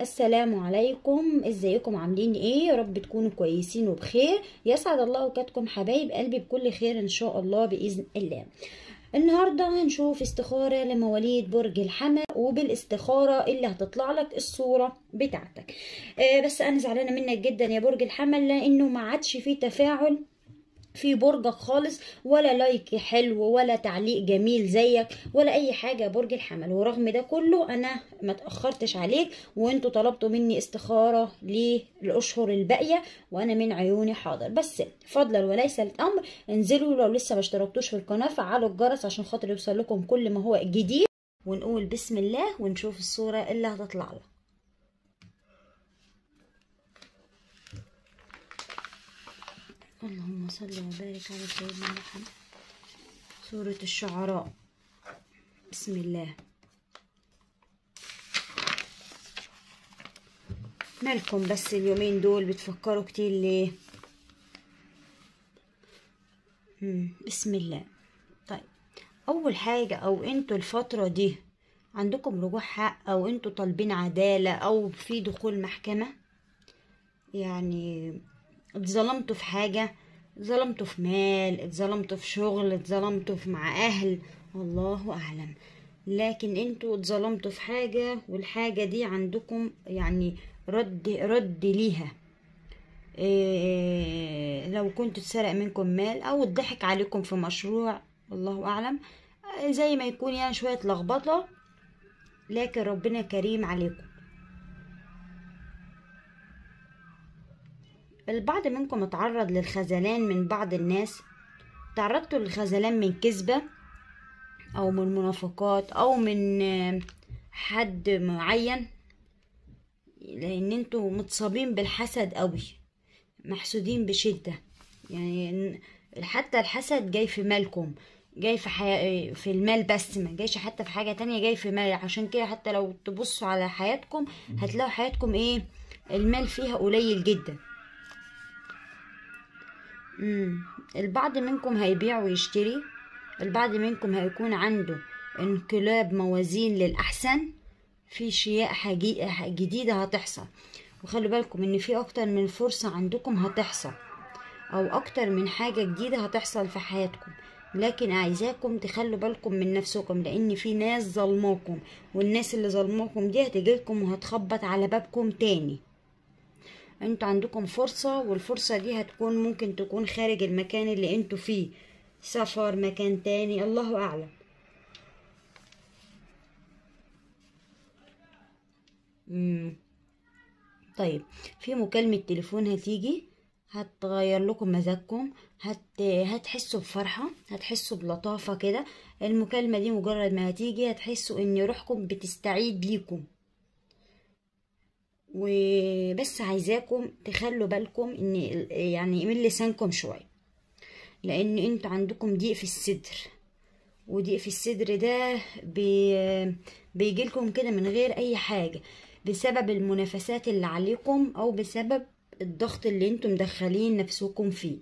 السلام عليكم. ازيكم؟ عاملين إيه؟ يا رب تكونوا كويسين وبخير. يسعد الله اوقاتكم حبايب قلبي بكل خير إن شاء الله بإذن الله. النهارده هنشوف استخارة لمواليد برج الحمل وبالاستخارة اللي هتطلع لك الصورة بتاعتك. آه بس أنا زعلانة منك جدا يا برج الحمل لأنه ما عادش فيه تفاعل في برجك خالص ولا لايك حلو ولا تعليق جميل زيك ولا أي حاجة برج الحمل. ورغم ده كله أنا ما تأخرتش عليك وأنتوا طلبتوا مني استخارة للأشهر الباقية وأنا من عيوني حاضر. بس فضلا وليس الأمر انزلوا لو لسه ما اشتركتوش في القناة فعلوا الجرس عشان خاطر يوصل لكم كل ما هو جديد. ونقول بسم الله ونشوف الصورة اللي هتطلع لك. اللهم صل وبارك على سيدنا محمد. سورة الشعراء. بسم الله. مالكم بس اليومين دول بتفكروا كتير ليه. بسم الله. طيب أول حاجة أو أنتوا الفترة دي عندكم رجوع حق أو أنتوا طالبين عدالة أو في دخول محكمة؟ يعني اتظلمتوا في حاجة اتظلمتوا في مال اتظلمتوا في شغل اتظلمتوا في مع أهل. الله أعلم. لكن أنتوا اتظلمتوا في حاجة والحاجة دي عندكم يعني رد رد ليها. إيه لو كنت اتسرق منكم مال أو اتضحك عليكم في مشروع الله أعلم. زي ما يكون يعني شوية لخبطة. لكن ربنا كريم عليكم. البعض منكم اتعرض للخذلان من بعض الناس. تعرضتوا للخذلان من كذبة أو من منافقات أو من حد معين لأن أنتوا متصابين بالحسد قوي محسودين بشدة. يعني حتى الحسد جاي في مالكم جاي في حي... في المال بس ما جايش حتى في حاجة تانية جاي في مال. عشان كده حتى لو تبصوا على حياتكم هتلاقوا حياتكم إيه؟ المال فيها قليل جدا. مم. البعض منكم هيبيع ويشتري البعض منكم هيكون عنده انقلاب موازين للأحسن في شياء جديدة هتحصل. وخلوا بالكم إن في أكتر من فرصة عندكم هتحصل أو أكتر من حاجة جديدة هتحصل في حياتكم. لكن عايزاكم تخلوا بالكم من نفسكم لأن في ناس ظلماكم والناس اللي ظلماكم دي هتجيلكم وهتخبط على بابكم تاني. أنتوا عندكم فرصة والفرصة دي هتكون ممكن تكون خارج المكان اللي أنتوا فيه. سفر مكان تاني الله أعلم. مم. طيب في مكالمة تليفون هتيجي هتغير لكم مزاجكم هت... هتحسوا بفرحة هتحسوا بلطافة كده. المكالمة دي مجرد ما هتيجي هتحسوا إن روحكم بتستعيد ليكم. وبس عايزاكم تخلوا بالكم إن يعني من لسانكم شوية. لأن أنتوا عندكم ضيق في الصدر. وضيق في الصدر ده بي بيجيلكم كده من غير أي حاجة. بسبب المنافسات اللي عليكم أو بسبب الضغط اللي أنتوا مدخلين نفسكم فيه.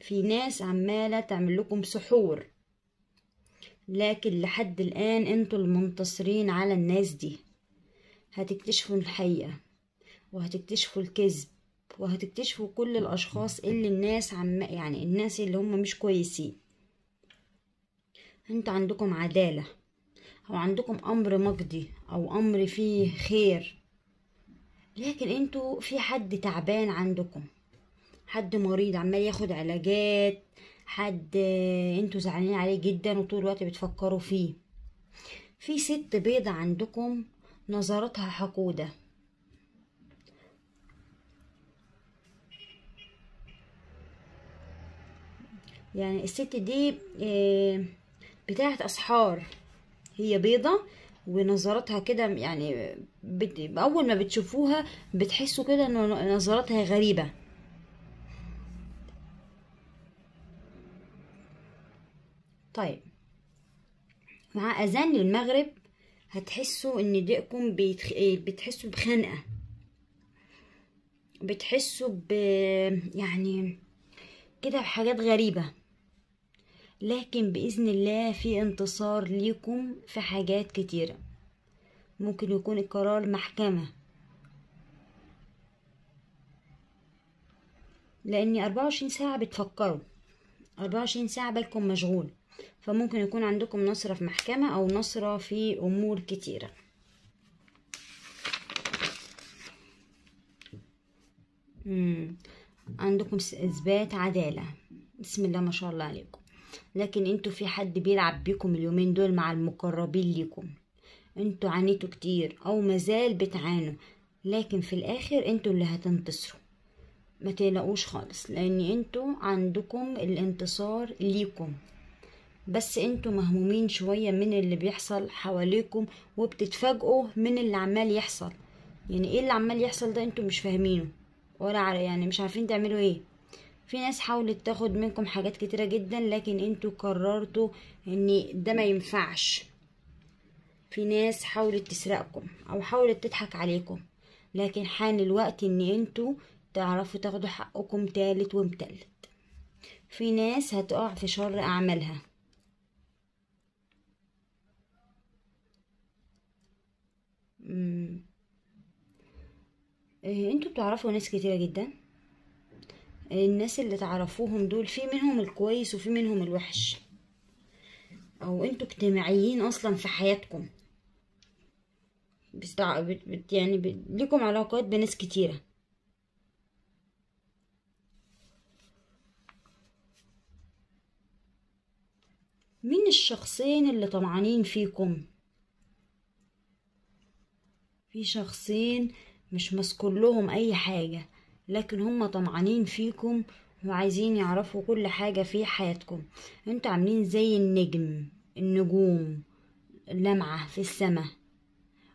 في ناس عمالة تعمل لكم سحور. لكن لحد الآن أنتوا المنتصرين على الناس دي. هتكتشفوا الحقيقة وهتكتشفوا الكذب وهتكتشفوا كل الأشخاص اللي الناس عم يعني الناس اللي هم مش كويسين. أنتوا عندكم عدالة أو عندكم أمر مقضي أو أمر فيه خير. لكن أنتوا في حد تعبان عندكم حد مريض عمال ياخد علاجات حد أنتوا زعلانين عليه جدا وطول الوقت بتفكروا فيه. في ست بيضة عندكم نظرتها حقودة يعني الست دي بتاعت أسحار هي بيضة ونظرتها كده يعني. أول ما بتشوفوها بتحسوا كده إن نظرتها غريبة طيب مع أذان المغرب هتحسوا إن ضيقكم بيتخ... بتحسوا بخنقة. بتحسوا ب يعني كده بحاجات غريبة. لكن بإذن الله في انتصار ليكم في حاجات كتيرة. ممكن يكون القرار لأني أربعة وعشرين ساعة بتفكروا. أربعة وعشرين ساعة بالكم مشغول. فممكن يكون عندكم نصرة في محكمة أو نصرة في أمور كتيرة. مم. عندكم إثبات عدالة. بسم الله ما شاء الله عليكم. لكن أنتوا في حد بيلعب بيكم اليومين دول مع المقربين ليكم. أنتوا عانيتوا كتير أو مازال بتعانوا. لكن في الآخر أنتوا اللي هتنتصروا. ما تقلقوش خالص لأن أنتوا عندكم الانتصار ليكم. بس أنتوا مهمومين شوية من اللي بيحصل حواليكم وبتتفاجئوا من اللي عمال يحصل. يعني إيه اللي عمال يحصل ده أنتوا مش فاهمينه ولا يعني مش عارفين تعملوا إيه. في ناس حاولت تاخد منكم حاجات كتيرة جدا لكن أنتوا قررتوا ان ده ما ينفعش. في ناس حاولت تسرقكم أو حاولت تضحك عليكم لكن حان الوقت ان أنتوا تعرفوا تاخدوا حقكم تالت ومتلت في ناس هتقع في شر أعمالها. أنتوا بتعرفوا ناس كتيرة جدا. الناس اللي تعرفوهم دول في منهم الكويس وفي منهم الوحش. أو أنتوا اجتماعيين أصلا في حياتكم. بستع... بت... بت... يعني ب... ليكم علاقات بناس كتيرة. مين الشخصين اللي طمعانين فيكم؟ في شخصين مش مذكور لهم أي حاجة لكن هم طمعانين فيكم وعايزين يعرفوا كل حاجة في حياتكم. أنتوا عاملين زي النجم النجوم لمعة في السماء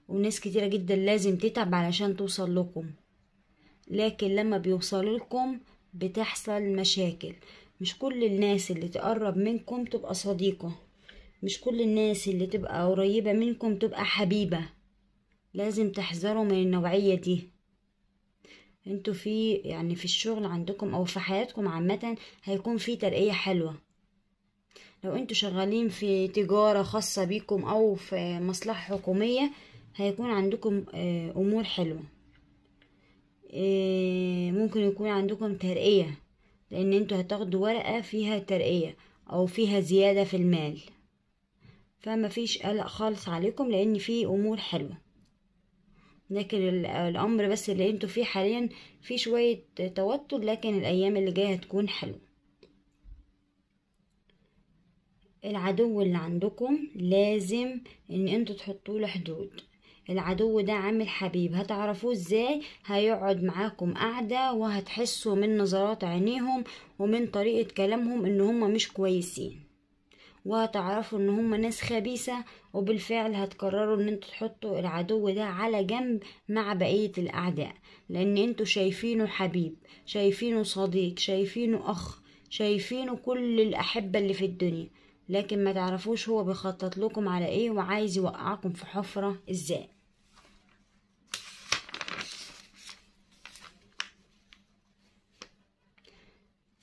وناس كتيرة جدا لازم تتعب علشان توصل لكم. لكن لما بيوصلوا لكم بتحصل مشاكل. مش كل الناس اللي تقرب منكم تبقى صديقة. مش كل الناس اللي تبقى قريبة منكم تبقى حبيبة. لازم تحذروا من النوعية دي. أنتوا في يعني في الشغل عندكم أو في حياتكم عامة هيكون في ترقية حلوة. لو أنتوا شغالين في تجارة خاصة بيكم أو في مصلحة حكومية هيكون عندكم أمور حلوة. ممكن يكون عندكم ترقية لأن أنتوا هتاخدوا ورقة فيها ترقية أو فيها زيادة في المال. فما فيش قلق خالص عليكم لأن في أمور حلوة. لكن الأمر بس اللي أنتوا فيه حاليا في شوية توتر لكن الأيام اللي جاية هتكون حلوة. العدو اللي عندكم لازم إن أنتوا تحطوا له حدود العدو ده عامل حبيب هتعرفوه إزاي؟ هيقعد معاكم قعدة وهتحسوا من نظرات عينيهم ومن طريقة كلامهم إن هم مش كويسين. وهتعرفوا إن هم ناس خبيثة وبالفعل هتقرروا إن أنتوا تحطوا العدو ده على جنب مع بقية الأعداء. لأن أنتوا شايفينه حبيب شايفينه صديق شايفينه أخ شايفينه كل الأحبة اللي في الدنيا. لكن ما تعرفوش هو بيخطط لكم على إيه وعايز يوقعكم في حفرة إزاي.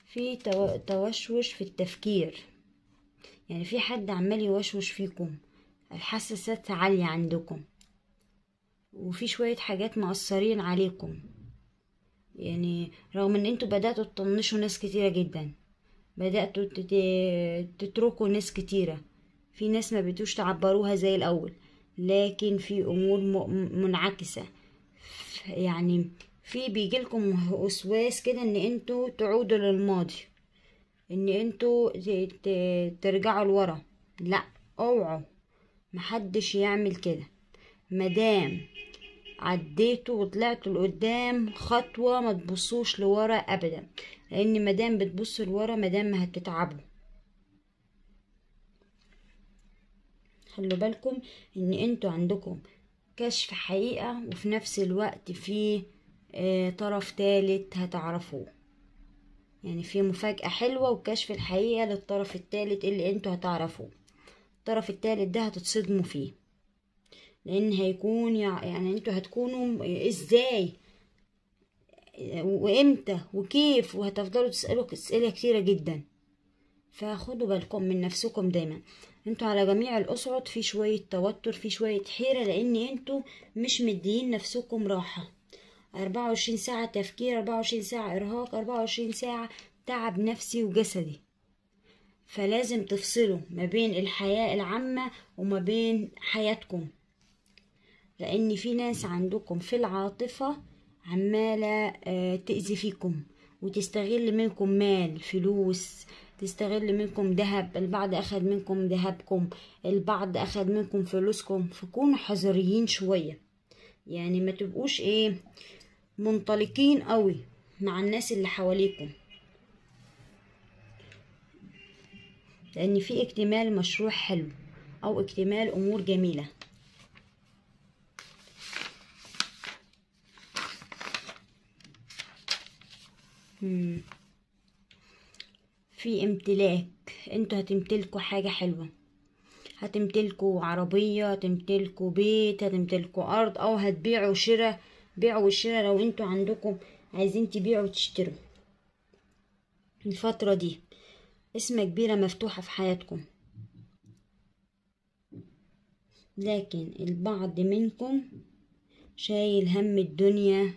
في توشوش في التفكير. يعني في حد عمال يوشوش فيكم الحساسات عالية عندكم وفي شوية حاجات مأثرين عليكم. يعني رغم إن أنتوا بدأتوا تطنشوا ناس كتيرة جدا بدأتوا تتركوا ناس كتيرة في ناس ما بتوش تعبروها زي الأول لكن في أمور منعكسة. يعني في بيجيلكم وسواس كده إن أنتوا تعودوا للماضي. إن أنتوا ترجعوا لورا. لا اوعوا. محدش يعمل كده. مادام عديتوا وطلعتوا لقدام خطوة ما تبصوش لورا ابدا. لأن مادام بتبصوا لورا مادام ما هتتعبوا. خلوا بالكم إن أنتوا عندكم كشف حقيقة وفي نفس الوقت في آه طرف تالت هتعرفوه. يعني في مفاجأة حلوة وكشف الحقيقة للطرف التالت اللي أنتوا هتعرفوه. الطرف التالت ده هتتصدموا فيه. لأن هيكون يعني أنتوا هتكونوا إزاي؟ وامتى؟ وكيف؟ وهتفضلوا تسألوا أسئلة كتيرة جدا. فخدوا بالكم من نفسكم دايما. أنتوا على جميع الأصعد في شوية توتر في شوية حيرة لأن أنتوا مش مديين نفسكم راحة. أربعة وعشرين ساعة تفكير أربعة وعشرين ساعة إرهاق أربعة وعشرين ساعة تعب نفسي وجسدي. فلازم تفصلوا ما بين الحياة العامة وما بين حياتكم. لأن في ناس عندكم في العاطفة عمالة آه، تأذي فيكم وتستغل منكم مال فلوس تستغل منكم ذهب البعض أخد منكم ذهبكم البعض أخد منكم فلوسكم. فكونوا حذريين شوية. يعني ما تبقوش إيه منطلقين قوي مع الناس اللي حواليكم. لأن في اكتمال مشروع حلو أو اكتمال أمور جميلة. مم. في امتلاك. أنتوا هتمتلكوا حاجة حلوة. هتمتلكوا عربية هتمتلكوا بيت هتمتلكوا أرض أو هتبيعوا شراء بيعوا والشراء لو أنتوا عندكم عايزين تبيعوا وتشتروا. الفترة دي اسمة كبيرة مفتوحة في حياتكم. لكن البعض منكم شايل هم الدنيا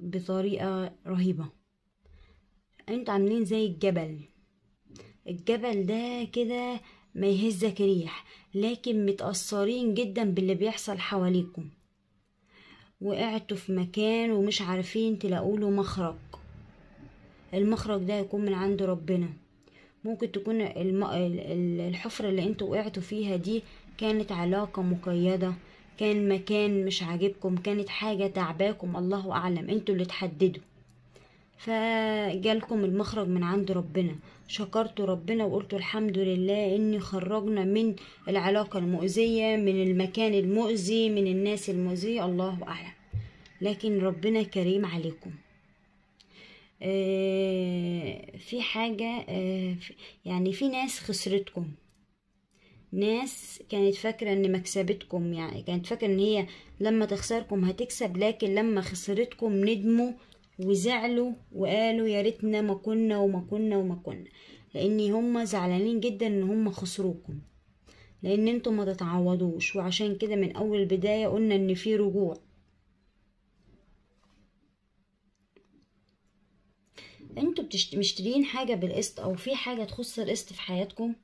بطريقة رهيبة. أنتوا عاملين زي الجبل. الجبل ده كده ما يهزك ريح لكن متأثرين جدا باللي بيحصل حواليكم. وقعتوا في مكان ومش عارفين تلاقوله مخرج. المخرج ده يكون من عند ربنا. ممكن تكون الحفرة اللي أنتوا وقعتوا فيها دي كانت علاقة مقيدة كان مكان مش عاجبكم كانت حاجة تعباكم الله أعلم. أنتوا اللي تحددوا. فجالكم المخرج من عند ربنا. شكرتوا ربنا وقلتوا الحمد لله إني خرجنا من العلاقة المؤذية من المكان المؤذي من الناس المؤذية. الله أعلم. لكن ربنا كريم عليكم. آه، في حاجة آه، يعني في ناس خسرتكم. ناس كانت فاكرة إن مكسبتكم يعني كانت فاكرة إن هي لما تخسركم هتكسب لكن لما خسرتكم ندموا وزعلوا وقالوا يا ريتنا ما كنا وما كنا وما كنا. لأن هم زعلانين جدا إن هم خسروكم. لأن أنتم ما تتعوضوش. وعشان كده من أول البداية قلنا إن في رجوع. أنتوا. مشترين حاجة بالقسط أو في حاجة تخص القسط في حياتكم؟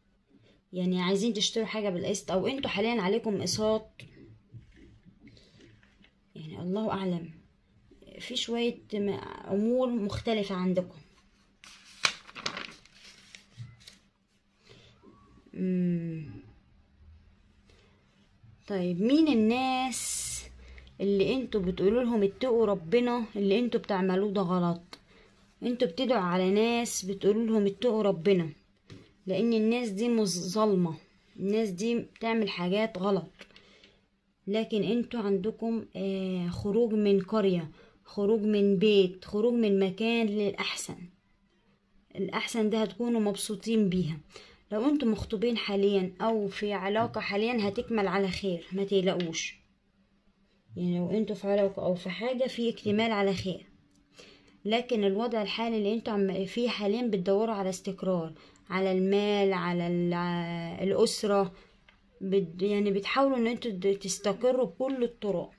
يعني عايزين تشتروا حاجة بالقسط أو أنتوا حاليا عليكم اقساط يعني الله أعلم. في شوية أمور مختلفة عندكم. طيب مين الناس اللي أنتوا بتقولوا لهم اتقوا ربنا اللي أنتوا بتعملوه ده غلط؟ أنتوا بتدعوا على ناس بتقولوا لهم اتقوا ربنا لأن الناس دي مش ظالمة. الناس دي بتعمل حاجات غلط. لكن أنتوا عندكم آه خروج من قرية. خروج من بيت خروج من مكان للأحسن. الأحسن ده هتكونوا مبسوطين بيها. لو أنتوا مخطوبين حاليا أو في علاقة حاليا هتكمل على خير ما تقلقوش. يعني لو أنتوا في علاقة أو في حاجة في اكتمال على خير. لكن الوضع الحالي اللي أنتوا فيه حاليا بتدوروا على استقرار على المال على الأسرة. يعني بتحاولوا إن أنتوا تستقروا بكل الطرق.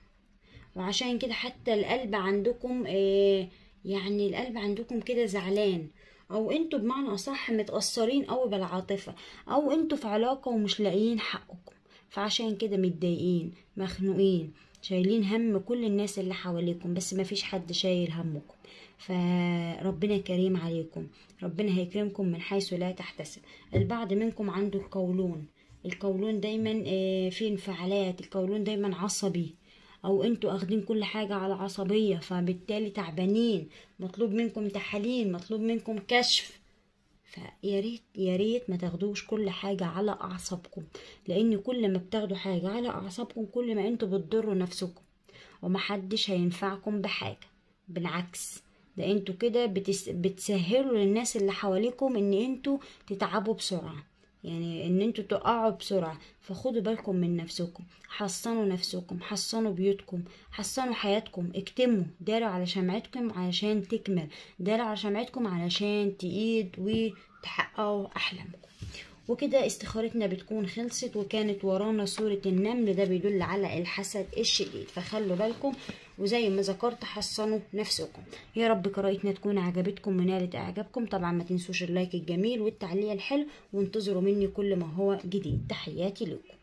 وعشان كده حتى القلب عندكم آه، يعني القلب عندكم كده زعلان أو أنتوا بمعنى أصح متأثرين قوي بالعاطفة أو أنتوا في علاقة ومش لاقيين حقكم. فعشان كده متضايقين مخنوقين شايلين هم كل الناس اللي حواليكم بس ما فيش حد شايل همكم. فربنا كريم عليكم. ربنا هيكرمكم من حيث لا تحتسب. البعض منكم عنده القولون. القولون دايما آه، فيه انفعالات. القولون دايما عصبي. أو أنتوا أخدين كل حاجة على عصبية فبالتالي تعبانين مطلوب منكم تحاليل مطلوب منكم كشف. فيا ريت يا ريت ما تاخدوش كل حاجة على أعصابكم لأن كل ما بتاخدوا حاجة على أعصابكم كل ما أنتوا بتضروا نفسكم ومحدش هينفعكم بحاجة. بالعكس ده أنتوا كده بتس... بتسهلوا للناس اللي حواليكم إن أنتوا تتعبوا بسرعة. يعني إن أنتوا تقعوا بسرعة فخدوا بالكم من نفسكم حصنوا نفسكم حصنوا بيوتكم حصنوا حياتكم اكتموا داروا على شمعتكم علشان تكمل داروا على شمعتكم علشان تقيد وتحققوا أحلامكم. وكده استخارتنا بتكون خلصت وكانت ورانا صورة النمل ده بيدل على الحسد الشديد. فخلوا بالكم وزي ما ذكرت حصنوا نفسكم. يا رب قراءتنا تكون عجبتكم ونالت إعجابكم. طبعا ما تنسوش اللايك الجميل والتعليق الحلو وانتظروا مني كل ما هو جديد. تحياتي لكم.